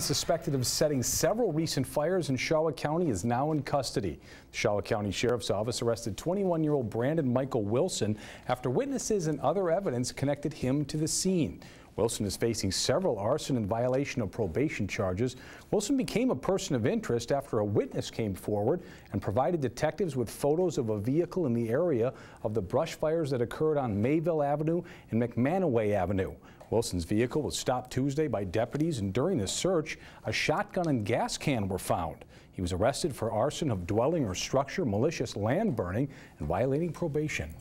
Suspected of setting several recent fires in Charlotte County is now in custody. The Charlotte County Sheriff's Office arrested 21-year-old Brandon Michael Wilson after witnesses and other evidence connected him to the scene. Wilson is facing several arson and violation of probation charges. Wilson became a person of interest after a witness came forward and provided detectives with photos of a vehicle in the area of the brush fires that occurred on Mayville Avenue and McManaway Avenue. Wilson's vehicle was stopped Tuesday by deputies and during the search, a shotgun and gas can were found. He was arrested for arson of dwelling or structure, malicious land burning, and violating probation.